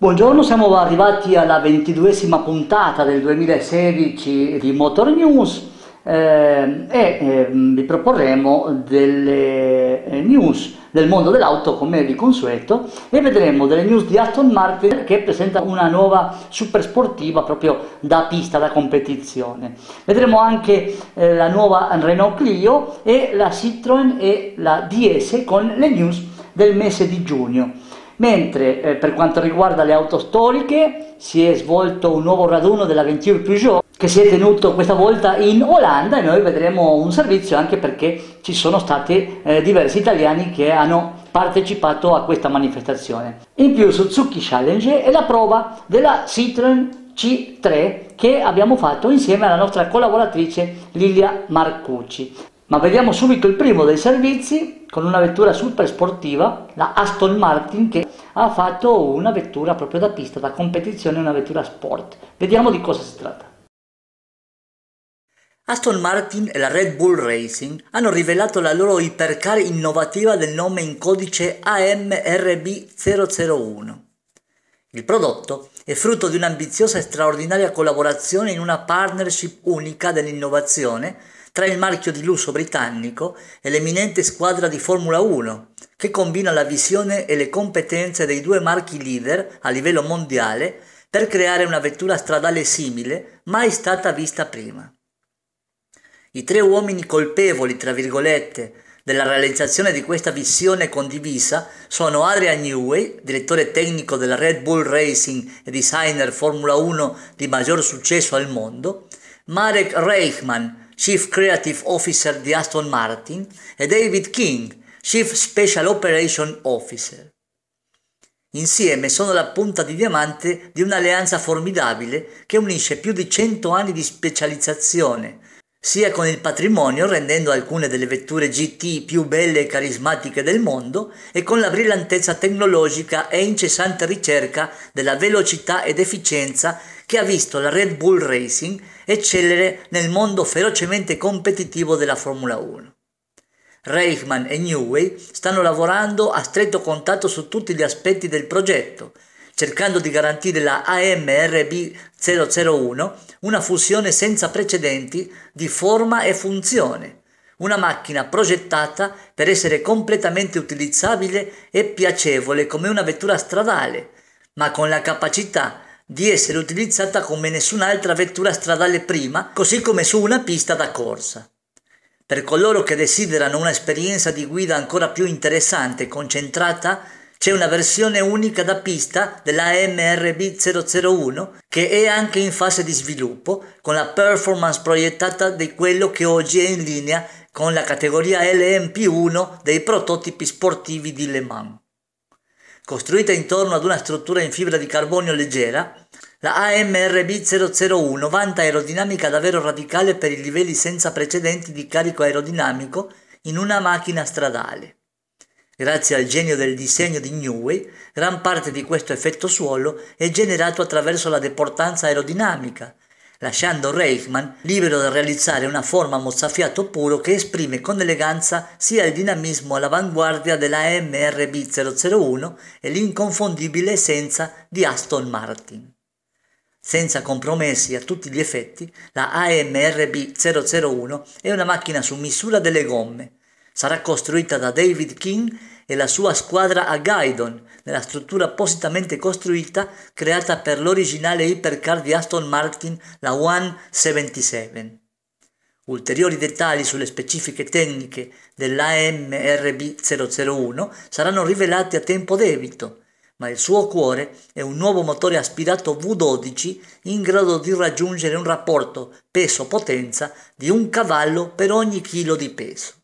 Buongiorno, siamo arrivati alla ventiduesima puntata del 2016 di Motor News eh, e eh, vi proporremo delle eh, news del mondo dell'auto come di consueto e vedremo delle news di Aston Martin che presenta una nuova super sportiva proprio da pista, da competizione. Vedremo anche eh, la nuova Renault Clio e la Citroën e la DS con le news del mese di giugno mentre eh, per quanto riguarda le auto storiche si è svolto un nuovo raduno dell'Aventure Peugeot che si è tenuto questa volta in Olanda e noi vedremo un servizio anche perché ci sono stati eh, diversi italiani che hanno partecipato a questa manifestazione. In più Suzuki Challenge è la prova della Citroen C3 che abbiamo fatto insieme alla nostra collaboratrice Lilia Marcucci. Ma vediamo subito il primo dei servizi con una vettura super sportiva, la Aston Martin, che ha fatto una vettura proprio da pista, da competizione, una vettura sport. Vediamo di cosa si tratta. Aston Martin e la Red Bull Racing hanno rivelato la loro ipercar innovativa del nome in codice AMRB001. Il prodotto è frutto di un'ambiziosa e straordinaria collaborazione in una partnership unica dell'innovazione tra il marchio di lusso britannico e l'eminente squadra di Formula 1, che combina la visione e le competenze dei due marchi leader a livello mondiale per creare una vettura stradale simile mai stata vista prima. I tre uomini colpevoli, tra virgolette, della realizzazione di questa visione condivisa sono Adrian Newey, direttore tecnico della Red Bull Racing e designer Formula 1 di maggior successo al mondo, Marek Reichmann, Chief Creative Officer di Aston Martin, e David King, Chief Special Operation Officer. Insieme sono la punta di diamante di un'alleanza formidabile che unisce più di 100 anni di specializzazione, sia con il patrimonio rendendo alcune delle vetture GT più belle e carismatiche del mondo e con la brillantezza tecnologica e incessante ricerca della velocità ed efficienza che ha visto la Red Bull Racing eccellere nel mondo ferocemente competitivo della Formula 1. Reichman e Newey stanno lavorando a stretto contatto su tutti gli aspetti del progetto, cercando di garantire la AMRB 001 una fusione senza precedenti di forma e funzione, una macchina progettata per essere completamente utilizzabile e piacevole come una vettura stradale, ma con la capacità di essere utilizzata come nessun'altra vettura stradale prima, così come su una pista da corsa. Per coloro che desiderano un'esperienza di guida ancora più interessante e concentrata, c'è una versione unica da pista della MRB 001 che è anche in fase di sviluppo con la performance proiettata di quello che oggi è in linea con la categoria LMP1 dei prototipi sportivi di Le Mans. Costruita intorno ad una struttura in fibra di carbonio leggera, la AMRB 001 vanta aerodinamica davvero radicale per i livelli senza precedenti di carico aerodinamico in una macchina stradale. Grazie al genio del disegno di Newey, gran parte di questo effetto suolo è generato attraverso la deportanza aerodinamica, lasciando Reichmann libero da realizzare una forma mozzafiato puro che esprime con eleganza sia il dinamismo all'avanguardia della MRB 001 e l'inconfondibile essenza di Aston Martin. Senza compromessi a tutti gli effetti, la AMRB 001 è una macchina su misura delle gomme, Sarà costruita da David King e la sua squadra a Gaidon, nella struttura appositamente costruita creata per l'originale hypercar di Aston Martin, la 177. Ulteriori dettagli sulle specifiche tecniche dell'AMRB 001 saranno rivelati a tempo debito, ma il suo cuore è un nuovo motore aspirato V12 in grado di raggiungere un rapporto peso-potenza di un cavallo per ogni chilo di peso.